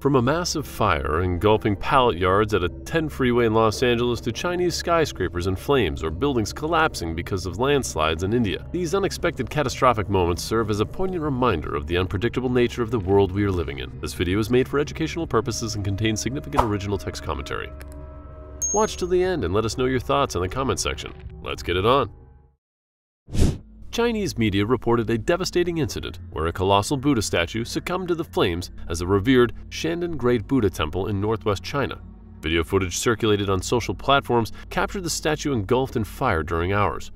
From a massive fire engulfing pallet yards at a 10 freeway in Los Angeles to Chinese skyscrapers in flames or buildings collapsing because of landslides in India, these unexpected catastrophic moments serve as a poignant reminder of the unpredictable nature of the world we are living in. This video is made for educational purposes and contains significant original text commentary. Watch till the end and let us know your thoughts in the comment section. Let's get it on. Chinese media reported a devastating incident where a colossal Buddha statue succumbed to the flames as a revered Shandong Great Buddha temple in northwest China. Video footage circulated on social platforms captured the statue engulfed in fire during hours.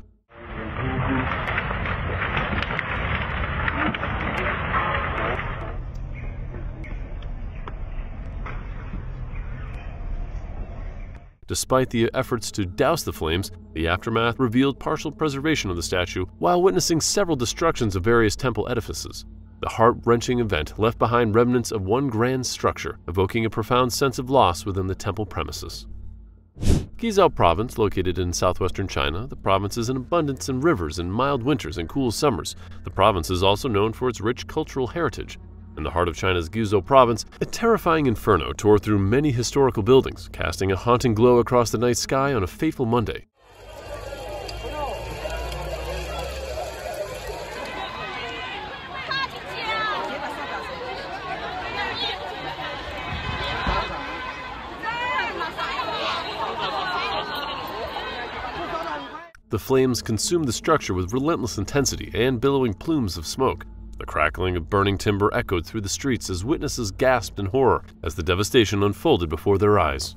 Despite the efforts to douse the flames, the aftermath revealed partial preservation of the statue while witnessing several destructions of various temple edifices. The heart wrenching event left behind remnants of one grand structure, evoking a profound sense of loss within the temple premises. Guizhou Province, located in southwestern China, the province is an abundance in rivers in mild winters and cool summers. The province is also known for its rich cultural heritage, in the heart of China's Guizhou province, a terrifying inferno tore through many historical buildings, casting a haunting glow across the night sky on a fateful Monday. The flames consumed the structure with relentless intensity and billowing plumes of smoke. The crackling of burning timber echoed through the streets as witnesses gasped in horror as the devastation unfolded before their eyes.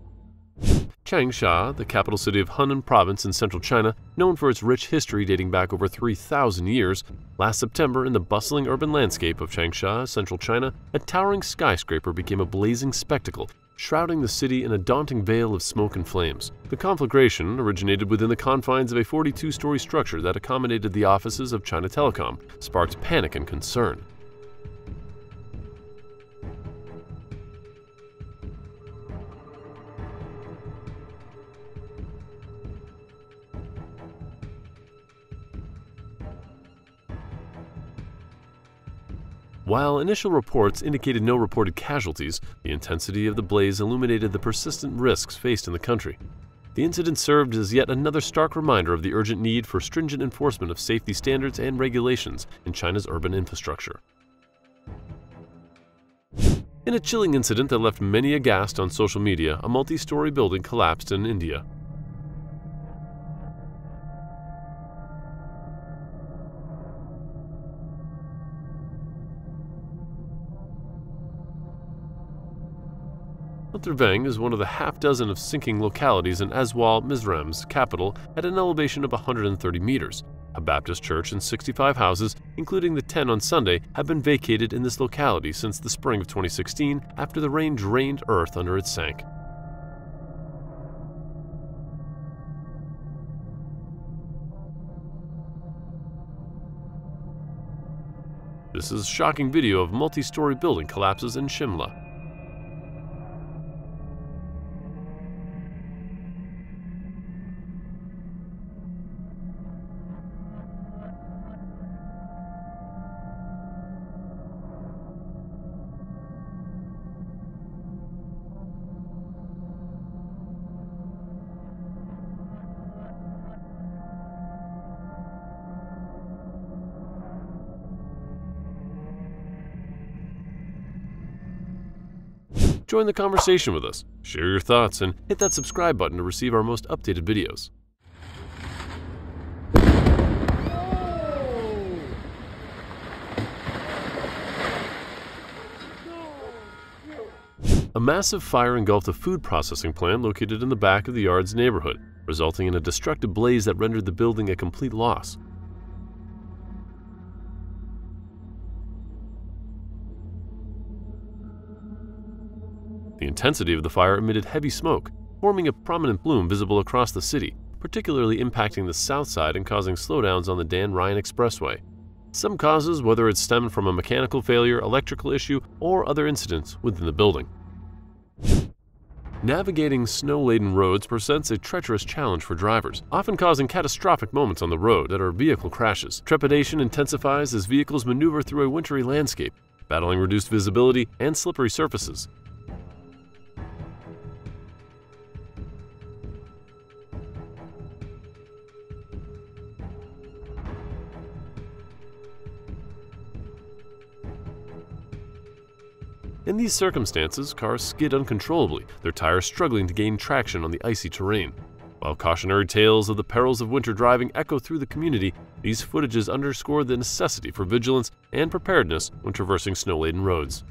Changsha, the capital city of Hunan province in central China, known for its rich history dating back over 3,000 years, last September in the bustling urban landscape of Changsha, central China, a towering skyscraper became a blazing spectacle shrouding the city in a daunting veil of smoke and flames. The conflagration originated within the confines of a 42 story structure that accommodated the offices of China Telecom, sparked panic and concern. While initial reports indicated no reported casualties, the intensity of the blaze illuminated the persistent risks faced in the country. The incident served as yet another stark reminder of the urgent need for stringent enforcement of safety standards and regulations in China's urban infrastructure. In a chilling incident that left many aghast on social media, a multi-story building collapsed in India. Veng is one of the half dozen of sinking localities in Aizawl, Mizoram's capital, at an elevation of 130 meters. A Baptist church and 65 houses, including the 10 on Sunday, have been vacated in this locality since the spring of 2016 after the rain drained earth under it sank. This is a shocking video of multi-story building collapses in Shimla. Join the conversation with us, share your thoughts, and hit that subscribe button to receive our most updated videos. A massive fire engulfed a food processing plant located in the back of the yard's neighborhood, resulting in a destructive blaze that rendered the building a complete loss. The intensity of the fire emitted heavy smoke, forming a prominent plume visible across the city, particularly impacting the south side and causing slowdowns on the Dan Ryan Expressway. Some causes, whether it stemmed from a mechanical failure, electrical issue, or other incidents within the building. Navigating snow-laden roads presents a treacherous challenge for drivers, often causing catastrophic moments on the road that are vehicle crashes. Trepidation intensifies as vehicles maneuver through a wintry landscape, battling reduced visibility and slippery surfaces. In these circumstances, cars skid uncontrollably, their tires struggling to gain traction on the icy terrain. While cautionary tales of the perils of winter driving echo through the community, these footages underscore the necessity for vigilance and preparedness when traversing snow-laden roads.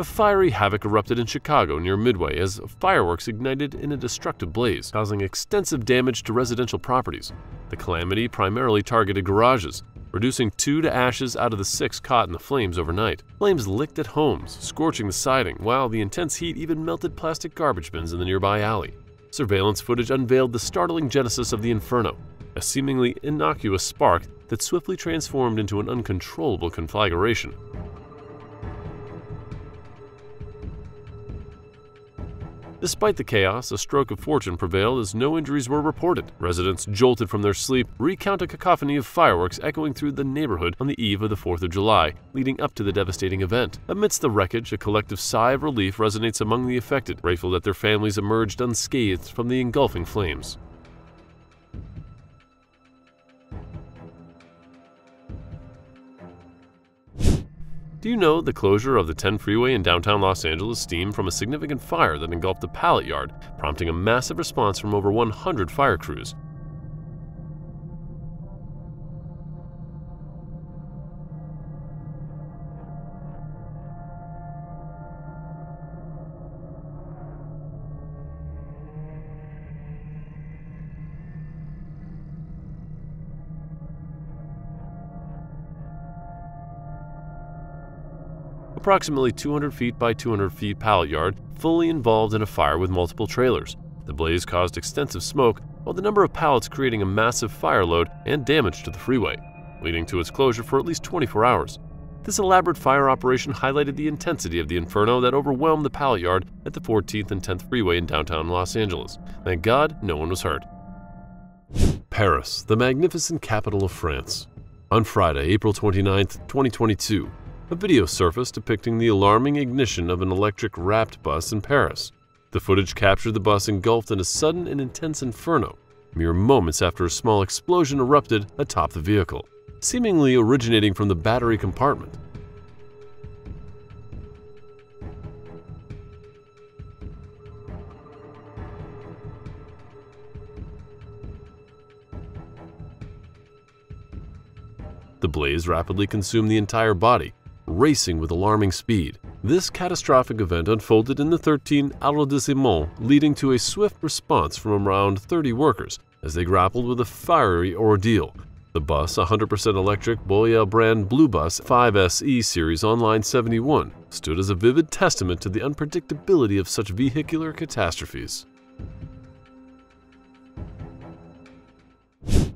A fiery havoc erupted in Chicago near Midway as fireworks ignited in a destructive blaze, causing extensive damage to residential properties. The calamity primarily targeted garages, reducing two to ashes out of the six caught in the flames overnight. Flames licked at homes, scorching the siding, while the intense heat even melted plastic garbage bins in the nearby alley. Surveillance footage unveiled the startling genesis of the inferno, a seemingly innocuous spark that swiftly transformed into an uncontrollable conflagration. Despite the chaos, a stroke of fortune prevailed as no injuries were reported. Residents, jolted from their sleep, recount a cacophony of fireworks echoing through the neighborhood on the eve of the 4th of July, leading up to the devastating event. Amidst the wreckage, a collective sigh of relief resonates among the affected, grateful that their families emerged unscathed from the engulfing flames. Do you know the closure of the 10 freeway in downtown Los Angeles stemmed from a significant fire that engulfed a pallet yard, prompting a massive response from over 100 fire crews? Approximately 200 feet by 200 feet pallet yard, fully involved in a fire with multiple trailers. The blaze caused extensive smoke, while the number of pallets creating a massive fire load and damage to the freeway, leading to its closure for at least 24 hours. This elaborate fire operation highlighted the intensity of the inferno that overwhelmed the pallet yard at the 14th and 10th freeway in downtown Los Angeles. Thank God no one was hurt. Paris, the magnificent capital of France. On Friday, April 29, 2022, a video surfaced depicting the alarming ignition of an electric wrapped bus in Paris. The footage captured the bus engulfed in a sudden and intense inferno, mere moments after a small explosion erupted atop the vehicle, seemingly originating from the battery compartment. The blaze rapidly consumed the entire body, racing with alarming speed. This catastrophic event unfolded in the 13 arrondissement, leading to a swift response from around 30 workers as they grappled with a fiery ordeal. The bus, 100% electric Boyle brand Blue Bus 5SE Series Online 71, stood as a vivid testament to the unpredictability of such vehicular catastrophes.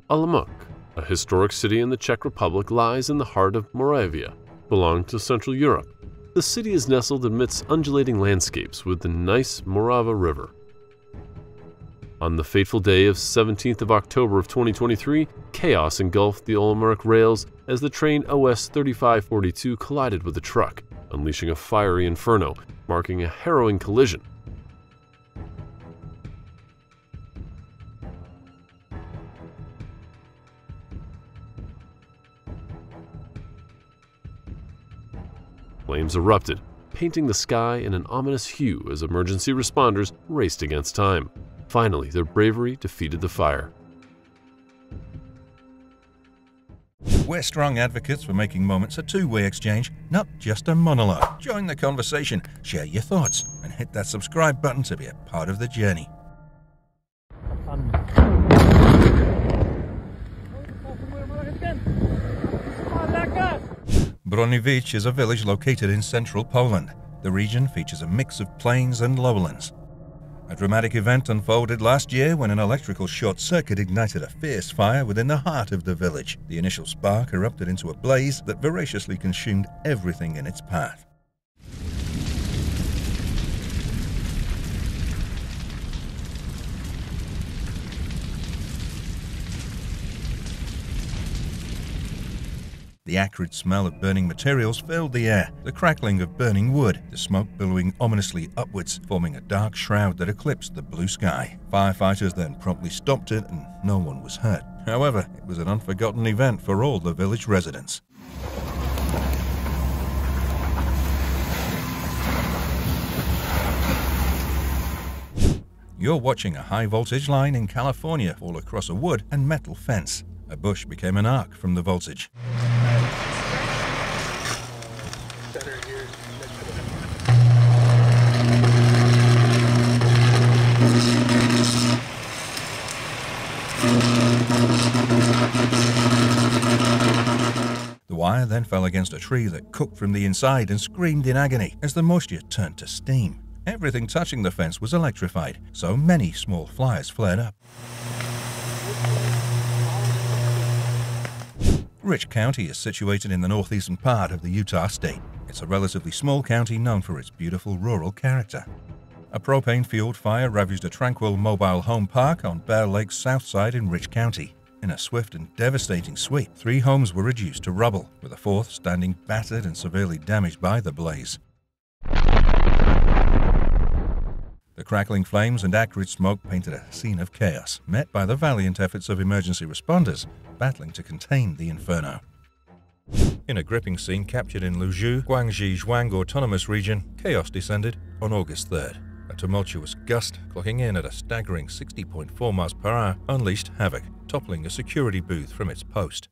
Olomouc, a historic city in the Czech Republic, lies in the heart of Moravia, belong to Central Europe. The city is nestled amidst undulating landscapes with the nice Morava River. On the fateful day of 17th of October of 2023, chaos engulfed the Olomouc rails as the train OS 3542 collided with a truck, unleashing a fiery inferno, marking a harrowing collision. Flames erupted, painting the sky in an ominous hue as emergency responders raced against time. Finally, their bravery defeated the fire. We're strong advocates for making moments a two way exchange, not just a monologue. Join the conversation, share your thoughts, and hit that subscribe button to be a part of the journey. Broniewicz is a village located in central Poland. The region features a mix of plains and lowlands. A dramatic event unfolded last year when an electrical short circuit ignited a fierce fire within the heart of the village. The initial spark erupted into a blaze that voraciously consumed everything in its path. The acrid smell of burning materials filled the air, the crackling of burning wood, the smoke billowing ominously upwards, forming a dark shroud that eclipsed the blue sky. Firefighters then promptly stopped it and no one was hurt. However, it was an unforgotten event for all the village residents. You're watching a high voltage line in California fall across a wood and metal fence. A bush became an arc from the voltage. Wire then fell against a tree that cooked from the inside and screamed in agony as the moisture turned to steam. Everything touching the fence was electrified, so many small fires flared up. Rich County is situated in the northeastern part of the Utah state. It's a relatively small county known for its beautiful rural character. A propane-fueled fire ravaged a tranquil mobile home park on Bear Lake's south side in Rich County. In a swift and devastating sweep, three homes were reduced to rubble, with a fourth standing battered and severely damaged by the blaze. The crackling flames and acrid smoke painted a scene of chaos, met by the valiant efforts of emergency responders battling to contain the inferno. In a gripping scene captured in Liuzhou, Guangxi Zhuang Autonomous Region, chaos descended on August 3rd. A tumultuous gust, clocking in at a staggering 60.4 miles per hour, unleashed havoc, toppling a security booth from its post.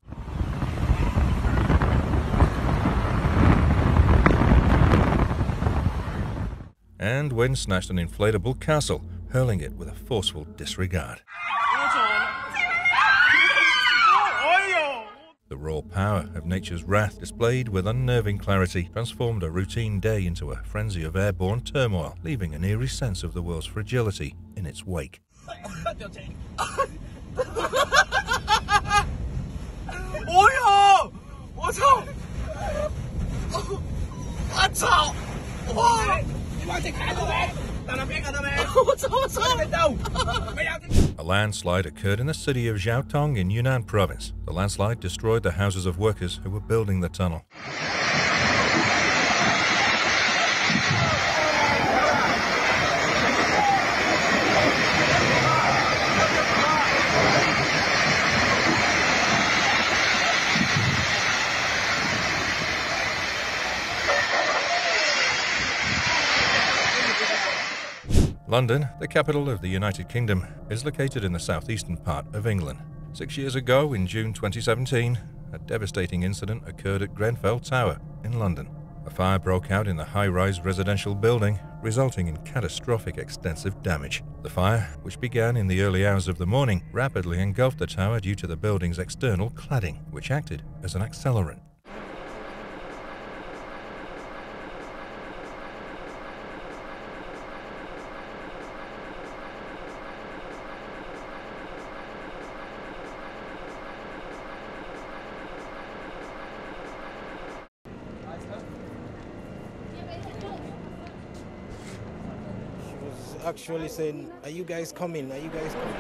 And when snatched an inflatable castle, hurling it with a forceful disregard. The raw power of nature's wrath, displayed with unnerving clarity, transformed a routine day into a frenzy of airborne turmoil, leaving an eerie sense of the world's fragility in its wake. A landslide occurred in the city of Zhaotong in Yunnan province. The landslide destroyed the houses of workers who were building the tunnel. London, the capital of the United Kingdom, is located in the southeastern part of England. Six years ago, in June 2017, a devastating incident occurred at Grenfell Tower in London. A fire broke out in the high rise residential building, resulting in catastrophic extensive damage. The fire, which began in the early hours of the morning, rapidly engulfed the tower due to the building's external cladding, which acted as an accelerant. Actually saying, Are you guys coming? Are you guys coming?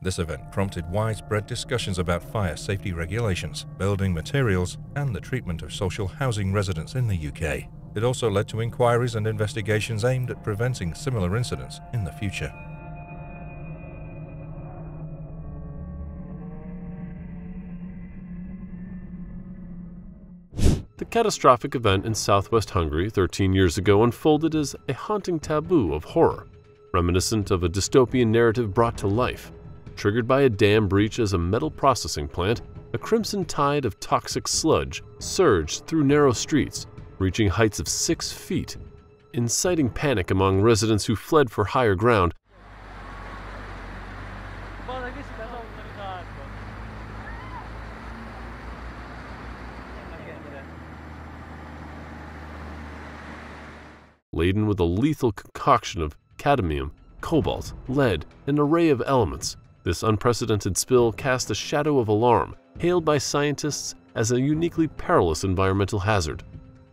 This event prompted widespread discussions about fire safety regulations, building materials, and the treatment of social housing residents in the UK. It also led to inquiries and investigations aimed at preventing similar incidents in the future. Catastrophic event in southwest Hungary 13 years ago unfolded as a haunting taboo of horror, reminiscent of a dystopian narrative brought to life. Triggered by a dam breach as a metal processing plant, a crimson tide of toxic sludge surged through narrow streets, reaching heights of six feet, inciting panic among residents who fled for higher ground. Laden with a lethal concoction of cadmium, cobalt, lead, and an array of elements. This unprecedented spill cast a shadow of alarm, hailed by scientists as a uniquely perilous environmental hazard.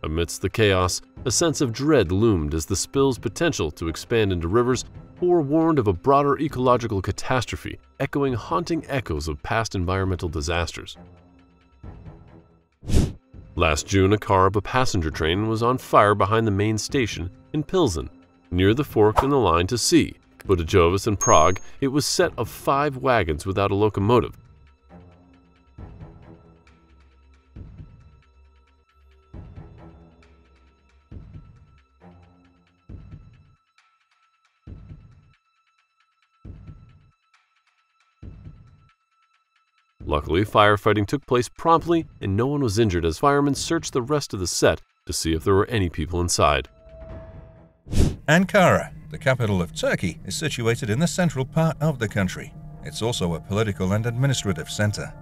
Amidst the chaos, a sense of dread loomed as the spill's potential to expand into rivers forewarned of a broader ecological catastrophe, echoing haunting echoes of past environmental disasters. Last June, a car of a passenger train was on fire behind the main station in Pilsen, near the fork in the line to sea. Budějovice and Prague, it was set of five wagons without a locomotive, Luckily, firefighting took place promptly and no one was injured as firemen searched the rest of the set to see if there were any people inside. Ankara, the capital of Turkey, is situated in the central part of the country. It's also a political and administrative center.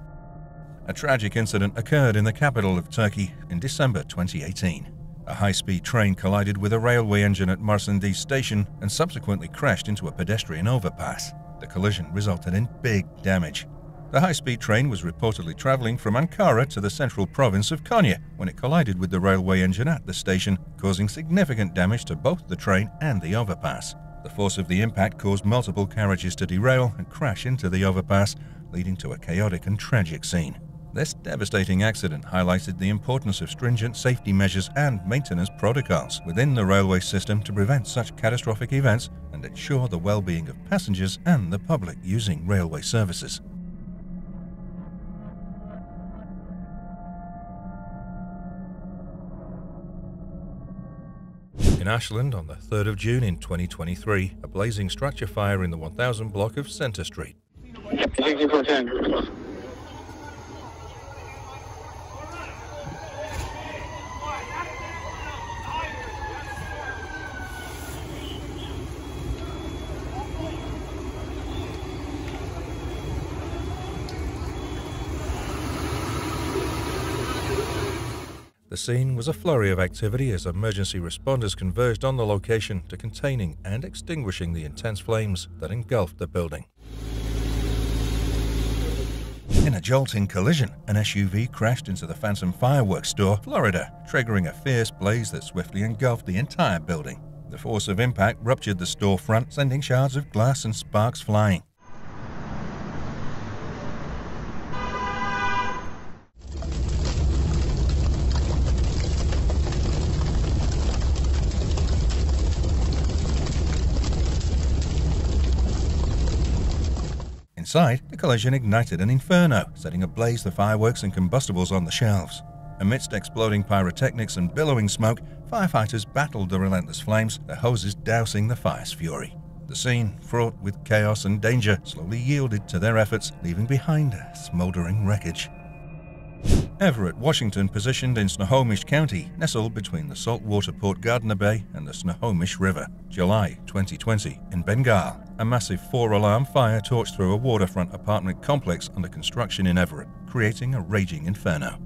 A tragic incident occurred in the capital of Turkey in December 2018. A high-speed train collided with a railway engine at Marsandi station and subsequently crashed into a pedestrian overpass. The collision resulted in big damage. The high-speed train was reportedly traveling from Ankara to the central province of Konya when it collided with the railway engine at the station, causing significant damage to both the train and the overpass. The force of the impact caused multiple carriages to derail and crash into the overpass, leading to a chaotic and tragic scene. This devastating accident highlighted the importance of stringent safety measures and maintenance protocols within the railway system to prevent such catastrophic events and ensure the well-being of passengers and the public using railway services. In Ashland, on the 3rd of June in 2023, a blazing structure fire in the 1000 block of Centre Street. The scene was a flurry of activity as emergency responders converged on the location to containing and extinguishing the intense flames that engulfed the building. In a jolting collision, an SUV crashed into the Phantom Fireworks store, Florida, triggering a fierce blaze that swiftly engulfed the entire building. The force of impact ruptured the storefront, sending shards of glass and sparks flying. Inside, the collision ignited an inferno, setting ablaze the fireworks and combustibles on the shelves. Amidst exploding pyrotechnics and billowing smoke, firefighters battled the relentless flames, their hoses dousing the fire's fury. The scene, fraught with chaos and danger, slowly yielded to their efforts, leaving behind a smoldering wreckage. Everett, Washington, positioned in Snohomish County, nestled between the saltwater Port Gardner Bay and the Snohomish River. July 2020, in Bengal, a massive four-alarm fire torched through a waterfront apartment complex under construction in Everett, creating a raging inferno.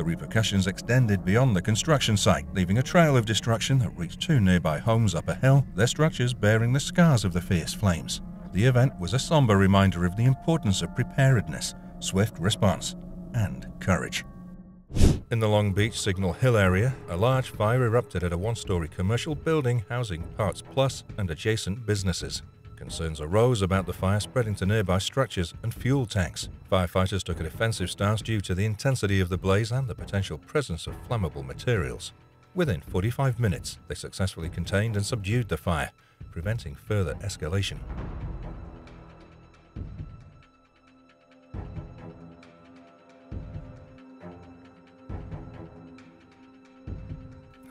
The repercussions extended beyond the construction site, leaving a trail of destruction that reached two nearby homes up a hill, their structures bearing the scars of the fierce flames. The event was a somber reminder of the importance of preparedness, swift response, and courage. In the Long Beach Signal Hill area, a large fire erupted at a one-story commercial building housing Parts Plus and adjacent businesses. Concerns arose about the fire spreading to nearby structures and fuel tanks. Firefighters took a defensive stance due to the intensity of the blaze and the potential presence of flammable materials. Within 45 minutes, they successfully contained and subdued the fire, preventing further escalation.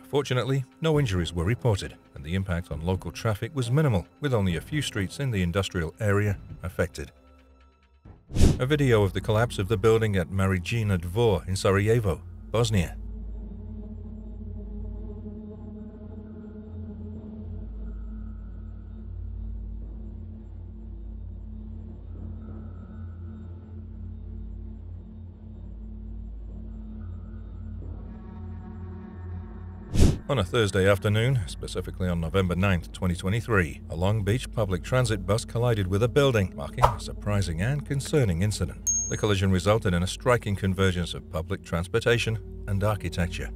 Fortunately, no injuries were reported and the impact on local traffic was minimal, with only a few streets in the industrial area affected. A video of the collapse of the building at Marijin Dvor in Sarajevo, Bosnia, On a Thursday afternoon, specifically on November 9, 2023, a Long Beach public transit bus collided with a building, marking a surprising and concerning incident. The collision resulted in a striking convergence of public transportation and architecture.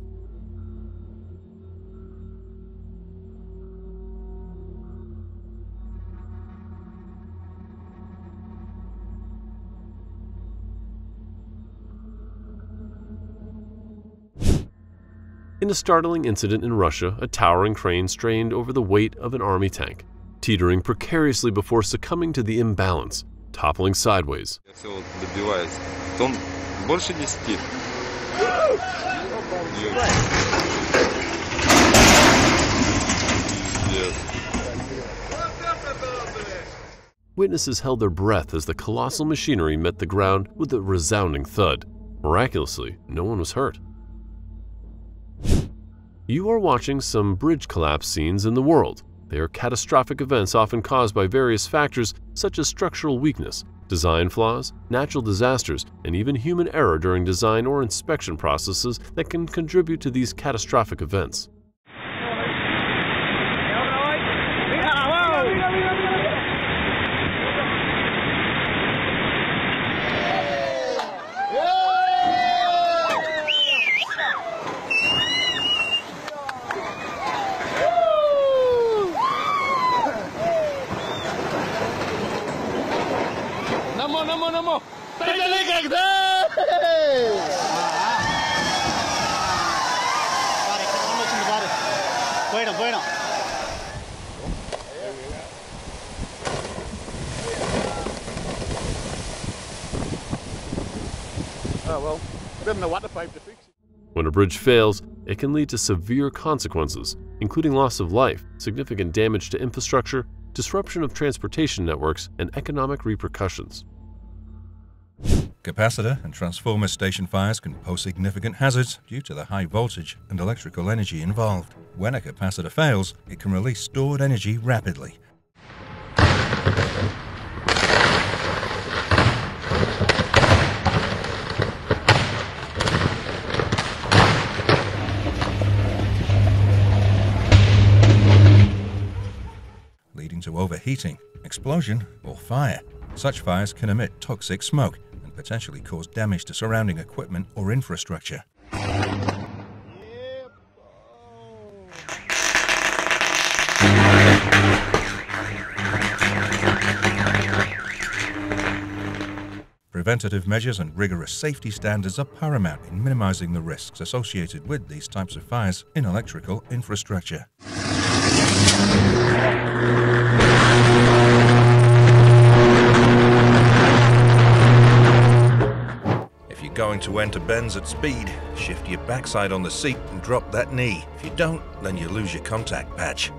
a startling incident in Russia, a towering crane strained over the weight of an army tank, teetering precariously before succumbing to the imbalance, toppling sideways. Witnesses held their breath as the colossal machinery met the ground with a resounding thud. Miraculously, no one was hurt. You are watching some bridge collapse scenes in the world. They are catastrophic events often caused by various factors such as structural weakness, design flaws, natural disasters, and even human error during design or inspection processes that can contribute to these catastrophic events. Pare, que estamos haciendo pare. Fueron, fueron. Oh well, we haven't know what to pipe to fix it. When a bridge fails, it can lead to severe consequences, including loss of life, significant damage to infrastructure, disruption of transportation networks, and economic repercussions. Capacitor and transformer station fires can pose significant hazards due to the high voltage and electrical energy involved. When a capacitor fails, it can release stored energy rapidly. leading to overheating, explosion, or fire. Such fires can emit toxic smoke potentially cause damage to surrounding equipment or infrastructure. Preventative measures and rigorous safety standards are paramount in minimizing the risks associated with these types of fires in electrical infrastructure. You're going to enter bends at speed, shift your backside on the seat and drop that knee. If you don't, then you lose your contact patch.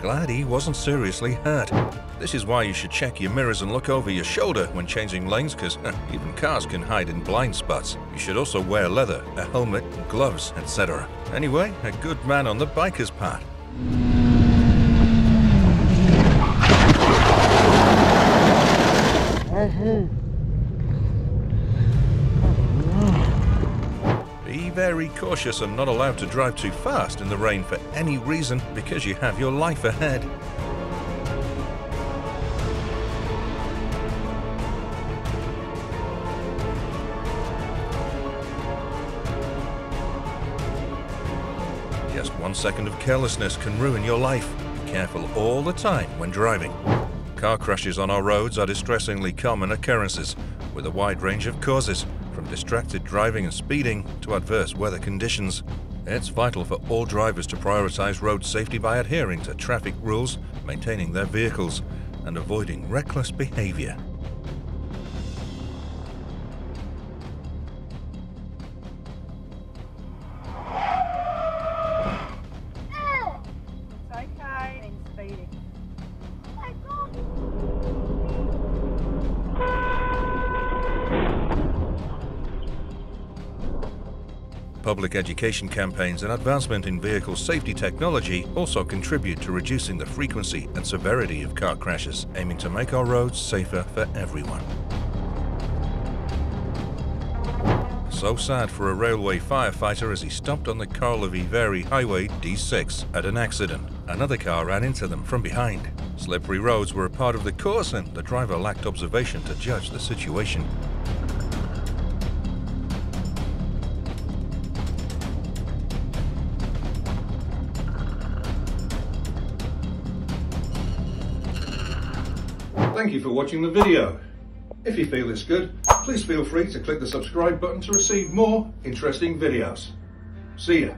Glad he wasn't seriously hurt. This is why you should check your mirrors and look over your shoulder when changing lanes, because even cars can hide in blind spots. You should also wear leather, a helmet, gloves, etc. Anyway, a good man on the biker's part. Be very cautious and not allowed to drive too fast in the rain for any reason because you have your life ahead. Just one second of carelessness can ruin your life. Be careful all the time when driving. Car crashes on our roads are distressingly common occurrences, with a wide range of causes, from distracted driving and speeding to adverse weather conditions. It's vital for all drivers to prioritize road safety by adhering to traffic rules, maintaining their vehicles, and avoiding reckless behavior. Education campaigns and advancement in vehicle safety technology also contribute to reducing the frequency and severity of car crashes, aiming to make our roads safer for everyone. So sad for a railway firefighter as he stopped on the Karlovy Vary Highway D6 at an accident. Another car ran into them from behind. Slippery roads were a part of the course and the driver lacked observation to judge the situation. Thank you for watching the video. If you feel it's good, please feel free to click the subscribe button to receive more interesting videos. See ya.